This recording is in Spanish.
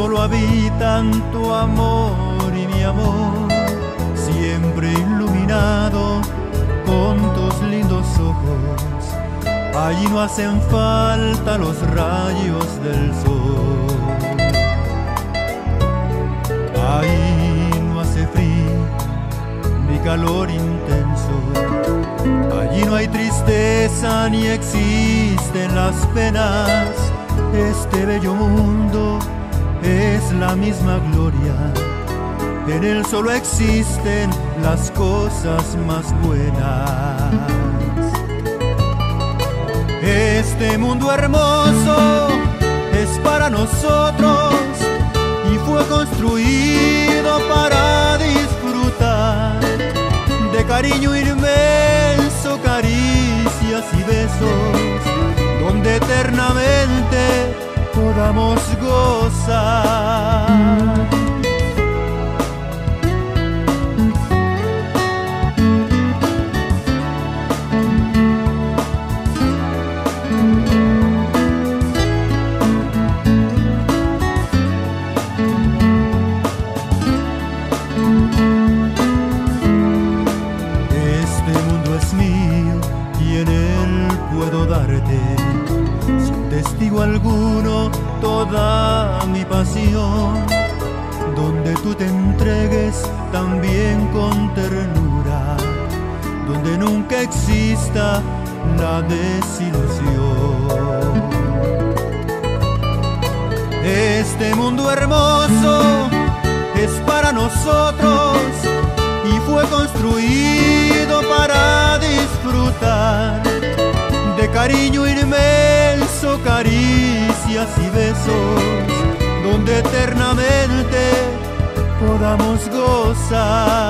solo habitan tu amor y mi amor, siempre iluminado con tus lindos ojos. Allí no hacen falta los rayos del sol. Ahí no hace frío ni calor intenso. Allí no hay tristeza ni existen las penas. Este bello mundo la misma gloria. En él solo existen las cosas más buenas. Este mundo hermoso es para nosotros y fue construido para disfrutar de cariño inmenso, caricias y besos, donde eternamente podamos gozar. Este mundo es mío y en él puedo darte, sin testigo alguno, toda mi pasión. Donde tú te entregues también con ternura, donde nunca exista la desilusión. Este mundo hermoso es para nosotros y fue construido para disfrutar de cariño inmenso, caricias y besos, donde eternamente podamos gozar.